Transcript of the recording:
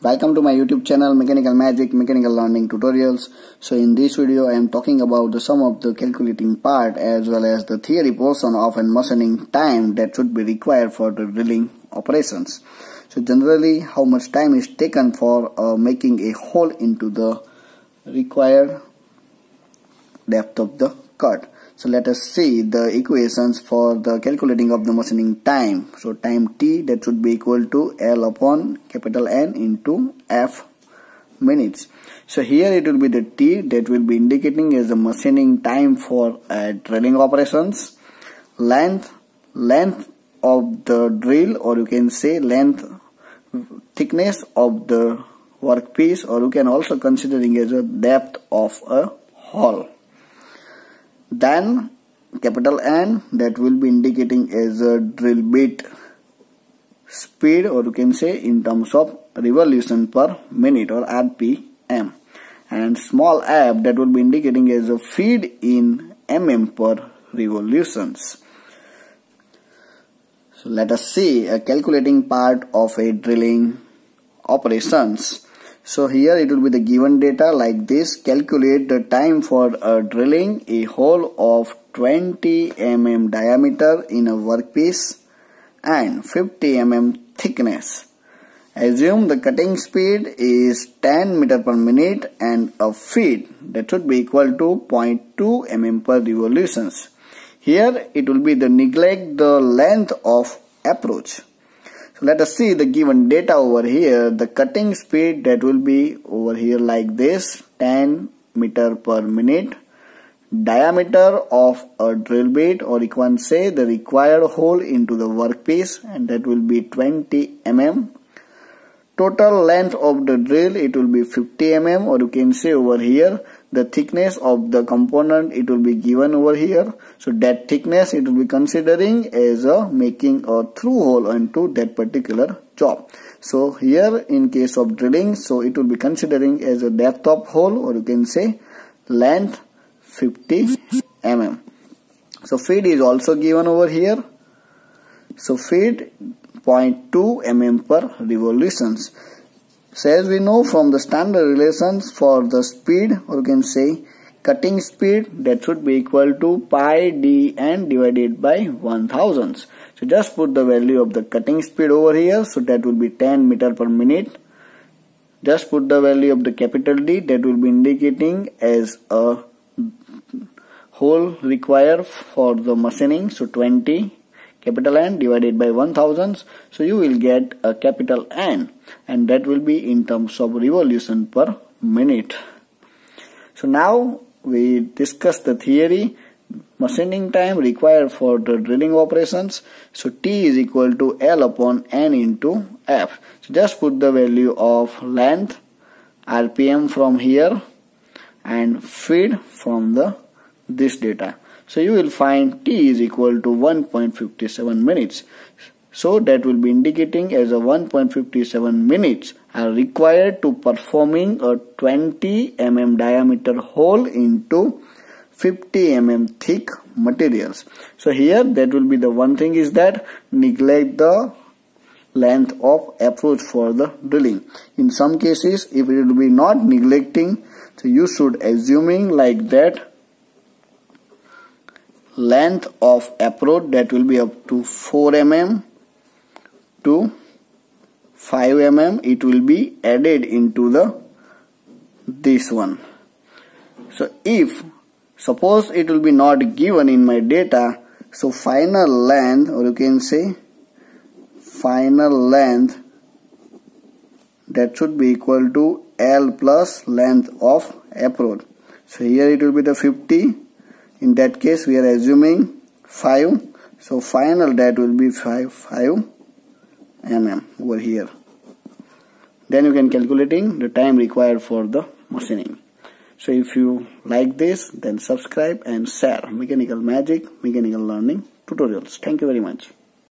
Welcome to my YouTube channel Mechanical Magic Mechanical Learning Tutorials. So in this video I am talking about the sum of the calculating part as well as the theory portion of an machining time that should be required for the drilling operations. So generally how much time is taken for uh, making a hole into the required depth of the cut. So let us see the equations for the calculating of the machining time. So time t that should be equal to L upon capital N into F minutes. So here it will be the t that will be indicating as the machining time for uh, drilling operations. Length, length of the drill or you can say length, thickness of the workpiece or you can also considering as a depth of a hole then capital N that will be indicating as a drill bit speed or you can say in terms of revolution per minute or RPM and small f that will be indicating as a feed in mm per revolutions. So let us see a calculating part of a drilling operations. So here it will be the given data like this. Calculate the time for uh, drilling a hole of 20 mm diameter in a workpiece and 50 mm thickness. Assume the cutting speed is 10 meter per minute and a feed that should be equal to 0.2 mm per revolutions. Here it will be the neglect the length of approach. Let us see the given data over here. The cutting speed that will be over here like this 10 meter per minute. Diameter of a drill bit or you can say the required hole into the workpiece and that will be 20 mm. Total length of the drill it will be 50 mm or you can say over here. The thickness of the component it will be given over here. So that thickness it will be considering as a making a through hole into that particular job. So here in case of drilling so it will be considering as a depth of hole or you can say length 50 mm so feed is also given over here. So feed 0.2 mm per revolutions so as we know from the standard relations for the speed or you can say cutting speed that should be equal to pi d n divided by 1000. So just put the value of the cutting speed over here so that will be 10 meter per minute. Just put the value of the capital D that will be indicating as a hole required for the machining so 20 capital N divided by 1000 so you will get a capital N and that will be in terms of revolution per minute. So now we discuss the theory. Machining time required for the drilling operations. So T is equal to L upon N into F. So just put the value of length RPM from here and feed from the this data so you will find T is equal to 1.57 minutes. So that will be indicating as a 1.57 minutes are required to performing a 20 mm diameter hole into 50 mm thick materials. So here that will be the one thing is that neglect the length of approach for the drilling. In some cases if it will be not neglecting so you should assuming like that length of approach that will be up to 4 mm to 5 mm. It will be added into the this one. So if suppose it will be not given in my data so final length or you can say final length that should be equal to L plus length of approach. So here it will be the 50 in that case we are assuming 5 so final that will be 5 5 mm over here. Then you can calculating the time required for the machining. So if you like this then subscribe and share mechanical magic mechanical learning tutorials. Thank you very much